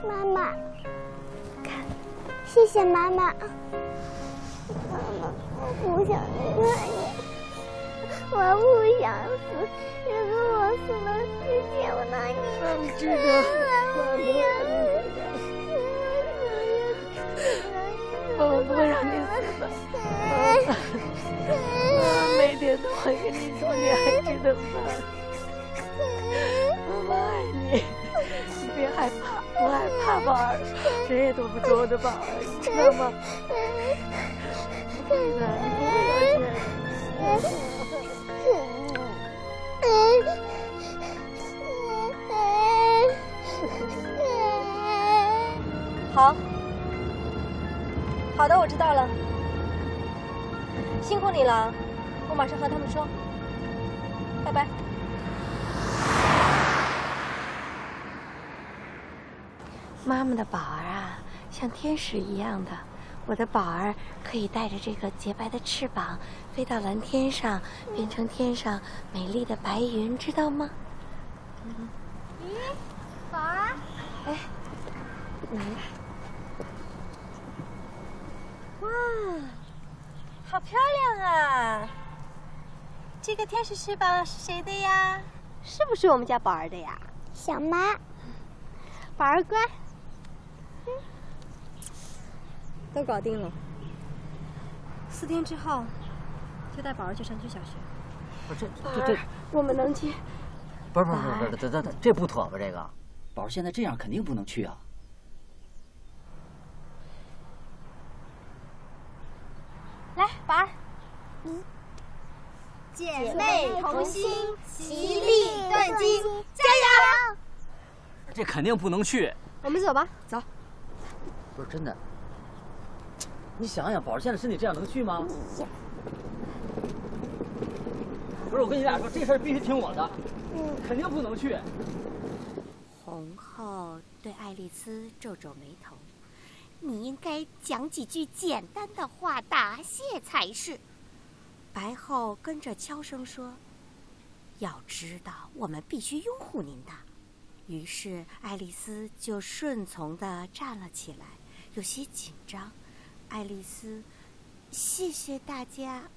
妈妈，看，谢谢妈妈。妈妈，我不想离开你。我不想死，如果我死了，就见不到你。我知道，我不想死，妈妈不会让你死的。妈妈每天都会给你做你爱吃的饭。妈妈爱你，你别害怕，不害怕宝儿，谁也夺不走我的宝儿，你知道吗？不会的，你不会有事。好，好的，我知道了。辛苦你了，我马上和他们说。拜拜。妈妈的宝儿啊，像天使一样的。我的宝儿可以带着这个洁白的翅膀飞到蓝天上，变成天上美丽的白云，知道吗？咦，宝儿，哎，嗯，哇，好漂亮啊！这个天使翅膀是谁的呀？是不是我们家宝儿的呀？小妈，宝儿乖。嗯都搞定了，四天之后就带宝儿去山区小学。不是这这这，我们能去？不是不是不是，这这这这不妥吧？这个宝儿现在这样肯定不能去啊。来，宝儿，嗯，姐妹同心，其利断金，加油！这肯定不能去。我们走吧，走。不是真的。你想想，宝儿现在身体这样能去吗？不是，我跟你俩说，这事儿必须听我的，肯定不能去。红后对爱丽丝皱皱眉头：“你应该讲几句简单的话答谢才是。”白后跟着悄声说：“要知道，我们必须拥护您的。”于是爱丽丝就顺从的站了起来，有些紧张。爱丽丝，谢谢大家。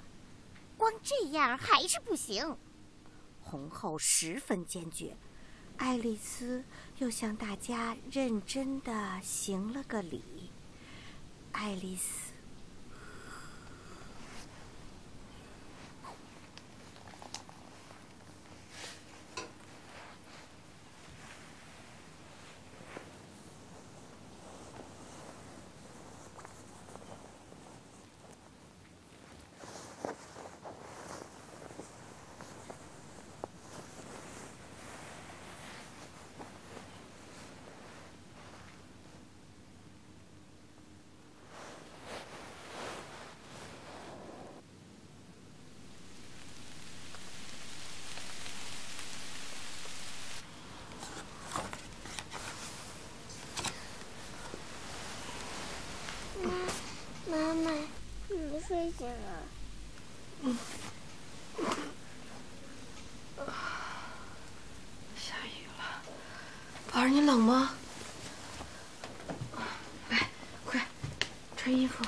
光这样还是不行。红后十分坚决。爱丽丝又向大家认真的行了个礼。爱丽丝。睡醒了。嗯。下雨了，宝儿，你冷吗？来，快穿衣服。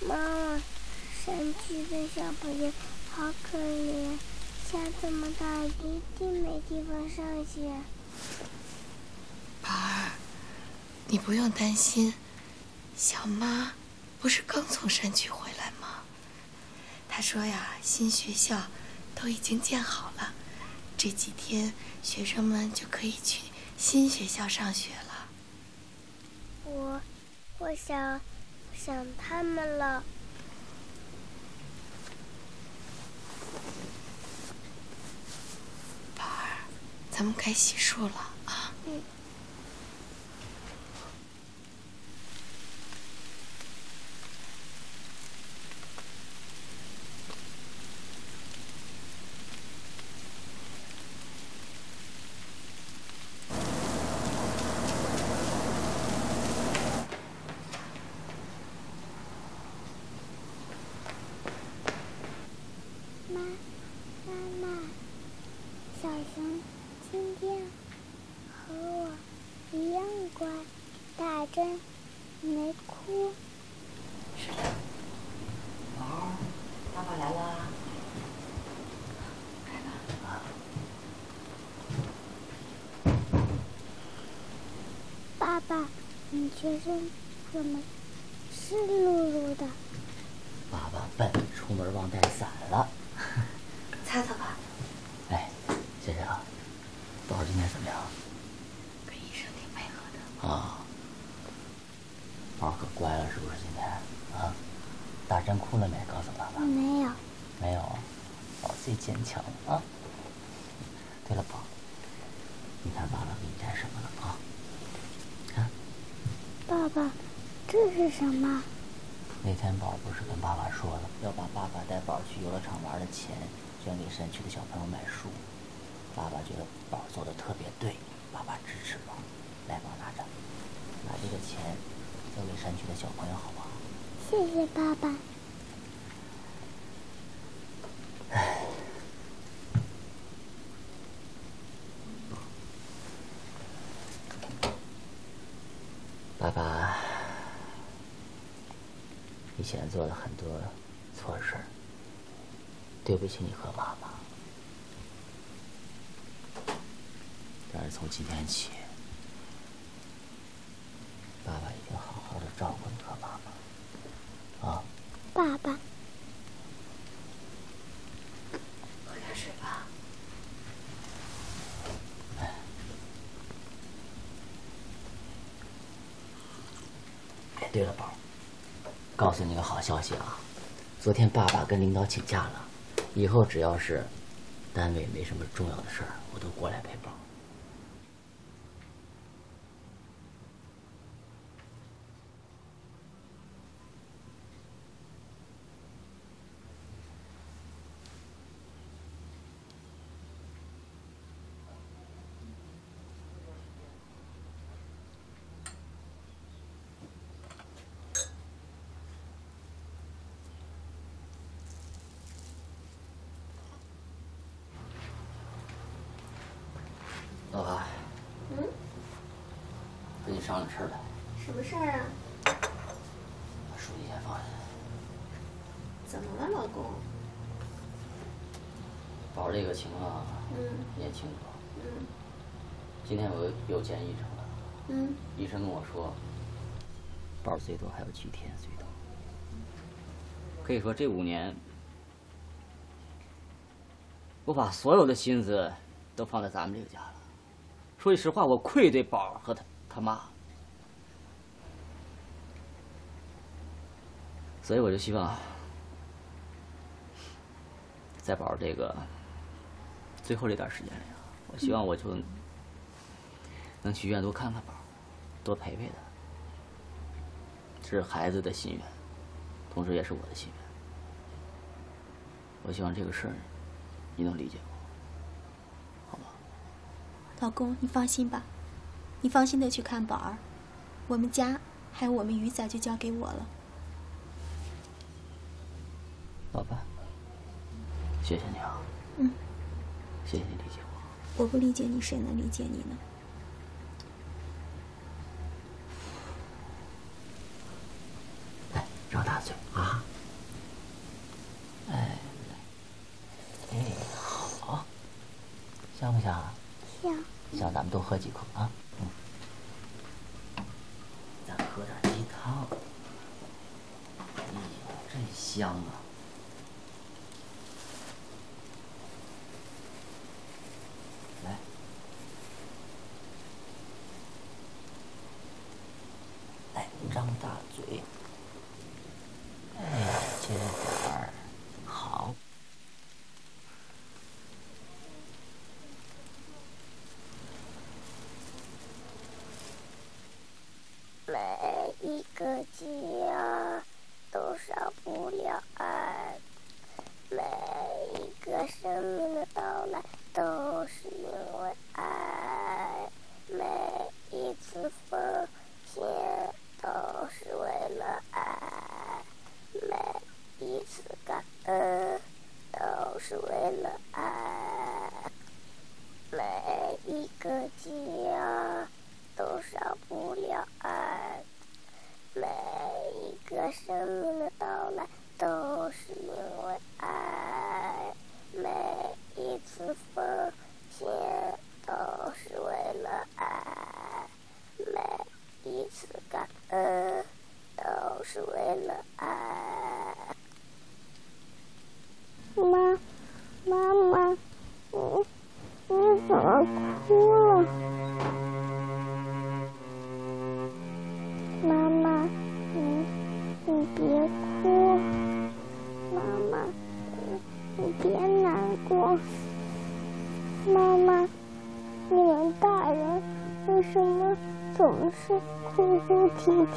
妈妈，山区的小朋友好可怜，下这么大一定没地方上学。宝儿，你不用担心，小妈不是刚从山区回来吗？她说呀，新学校都已经建好了，这几天学生们就可以去新学校上学了。我，我想想他们了。宝儿，咱们该洗漱了啊。嗯。妈，妈妈，小熊今天和我一样乖，大珍没哭。宝儿，爸爸来啦！爸爸，你全身怎么湿漉漉的？爸爸笨，出门忘带伞了。擦擦吧。哎，谢谢啊。宝儿今天怎么样？跟医生挺配合的。啊，宝儿可乖了，是不是今天？啊，大珍哭了没？告诉爸爸。没有。没有，宝儿最坚强了啊。对了，宝儿，你看爸爸给你带什么了啊？看。爸爸，这是什么？那天宝不是跟爸爸说了，要把爸爸带宝去游乐场玩的钱捐给山区的小朋友买书。爸爸觉得宝做的特别对，爸爸支持宝。来，宝儿拿着，把这个钱交给山区的小朋友，好不好？谢谢爸爸。唉，爸爸以前做了很多错事儿，对不起你和妈妈。但是从今天起，爸爸一定好好的照顾你和妈妈，啊。爸爸，喝点水吧。哎，对了，宝儿，告诉你个好消息啊！昨天爸爸跟领导请假了，以后只要是单位没什么重要的事儿，我都过来陪宝儿。老爸，嗯，跟你商量事儿来，什么事儿啊？把书先放下。怎么了，老公？宝儿这个情况，嗯你也清楚。嗯今天我又见医生了，嗯，医生跟我说，宝儿最多还有几天，最多。可以说这五年，我把所有的心思都放在咱们这个家了。说句实话，我愧对宝儿和他他妈，所以我就希望，在宝儿这个最后这段时间里啊，我希望我就能去医院多看看宝儿，多陪陪他。这是孩子的心愿，同时也是我的心愿。我希望这个事儿你能理解我。老公，你放心吧，你放心的去看宝儿，我们家还有我们鱼仔就交给我了。老爸，谢谢你啊，嗯，谢谢你理解我。我不理解你，谁能理解你呢？来，张大嘴啊！香不香啊？香。香，咱们多喝几口啊。嗯。咱喝点鸡汤。哎呀，真香啊！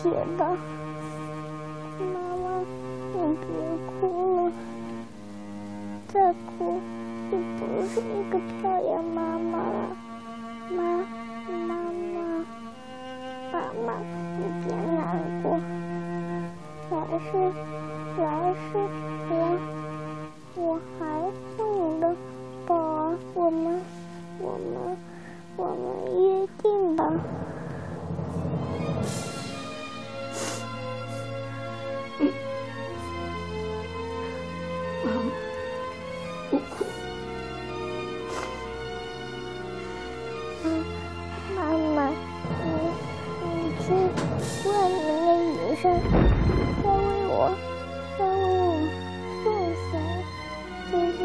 哭啼啼的？妈妈，你别哭了，再哭就不是一个漂亮妈妈了。妈，妈妈，妈妈。你别难过，来世，来世我我还是你的宝儿，我们我们我们一在为我，在为我送行，就像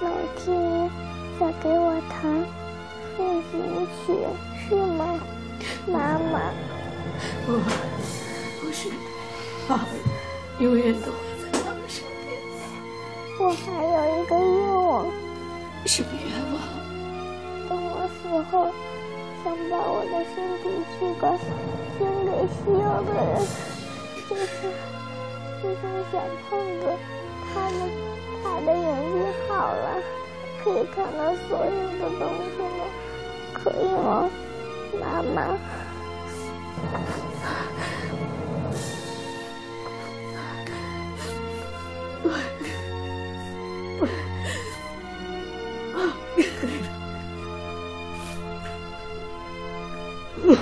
老天爷在给我弹进行曲，是吗，妈妈？我，不是爸爸，永远都会在他们身边。我还有一个愿望，什么愿望？等我死后，想把我的身体器官捐给需要的人。就是，就是小胖子，他的他的眼睛好了，可以看到所有的东西了，可以吗，妈妈？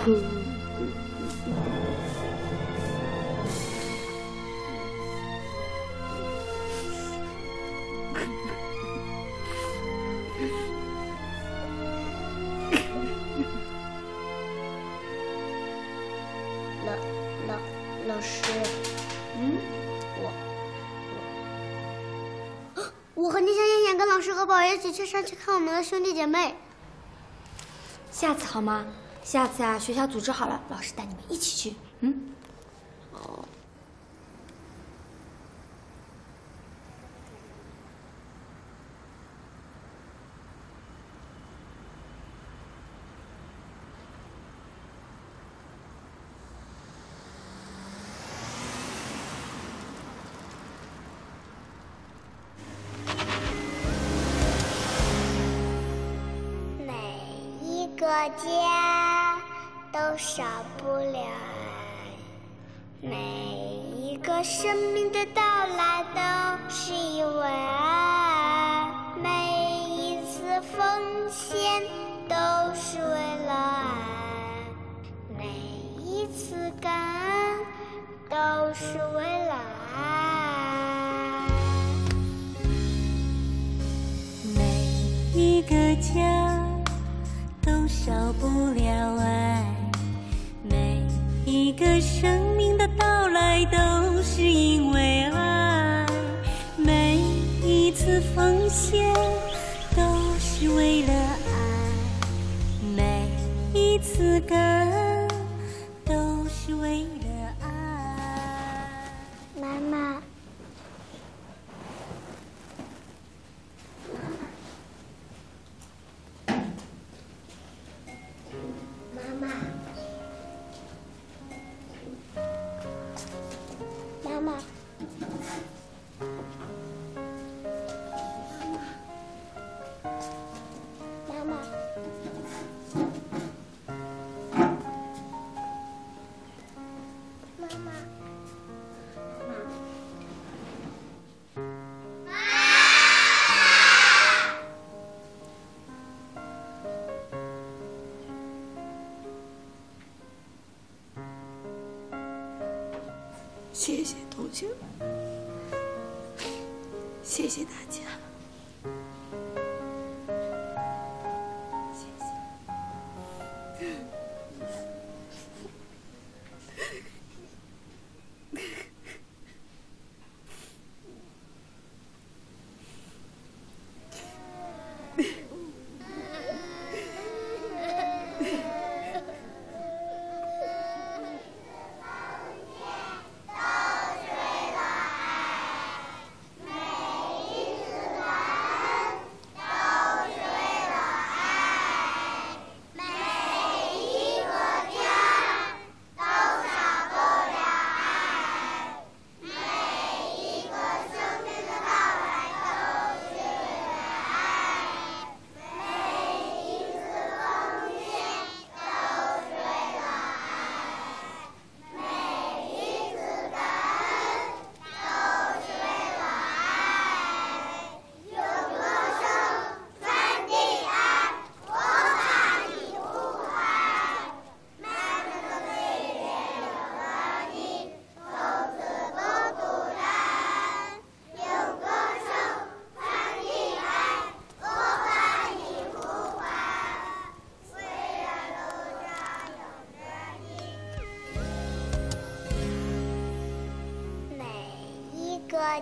老老老师，嗯，我我。我和你小燕想跟老师和宝一起去山去看我们的兄弟姐妹，下次好吗？下次啊，学校组织好了，老师带你们一起去。嗯。每一个街奉献都是为了爱，每一次感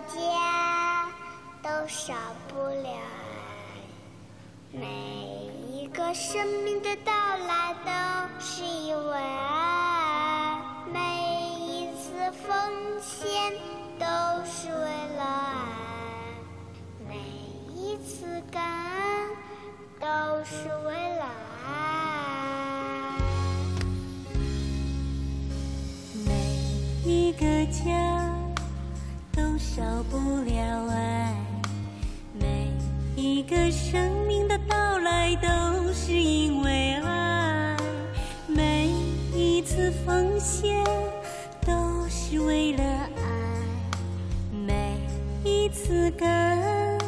家都少不了爱，每一个生命的到来都是因为爱，每一次奉献都是为了爱，每一次感恩都是为了爱。每一个家少不了爱，每一个生命的到来都是因为爱，每一次奉献都是为了爱，每一次感恩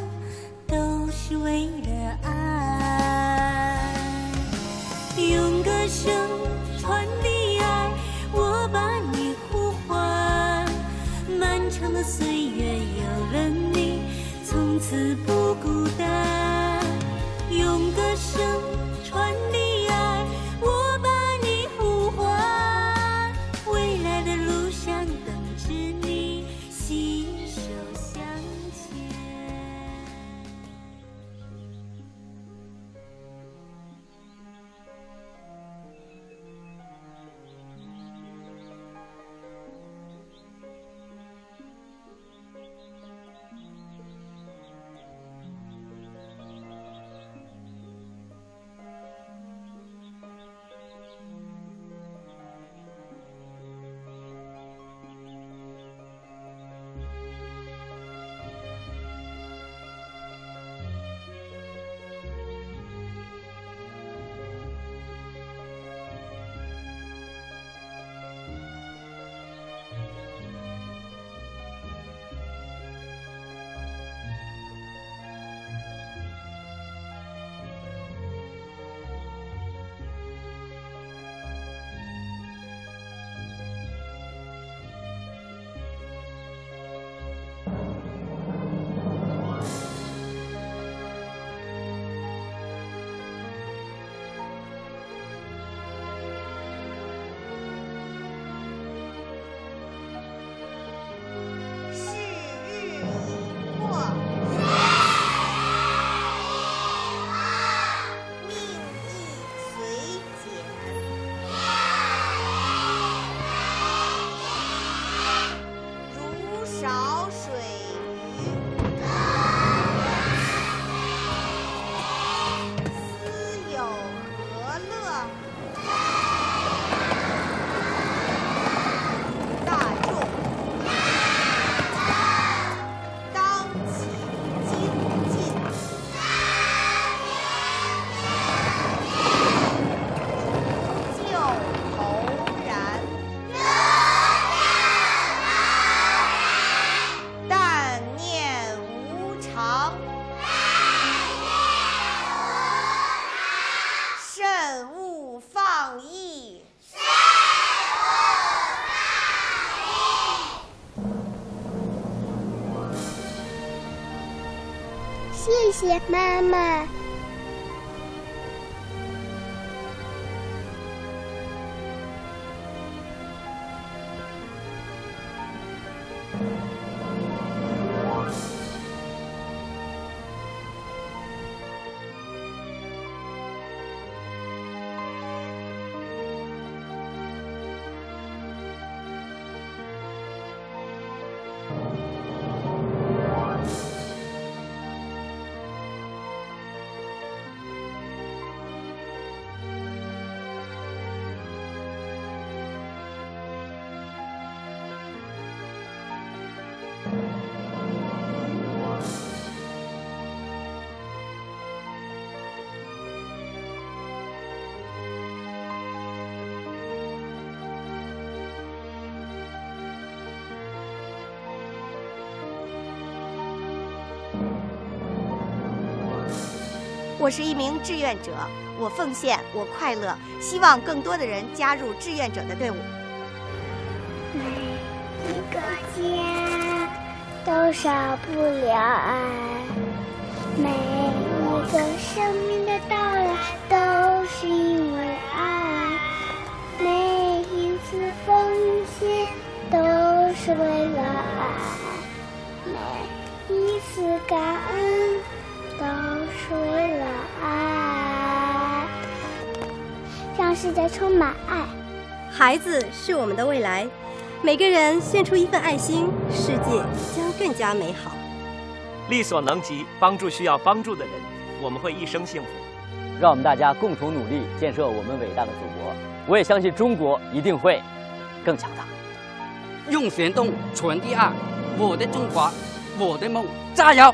都是为了爱。用歌声传递爱，我把你呼唤。漫长的岁月，从此不孤单。用歌声传递我是一名志愿者，我奉献，我快乐，希望更多的人加入志愿者的队伍。每一个家都少不了爱，每一个生命世界充满爱。孩子是我们的未来，每个人献出一份爱心，世界将更加美好。力所能及，帮助需要帮助的人，我们会一生幸福。让我们大家共同努力，建设我们伟大的祖国。我也相信中国一定会更强大。用行动传递爱，我的中华，我的梦，加油！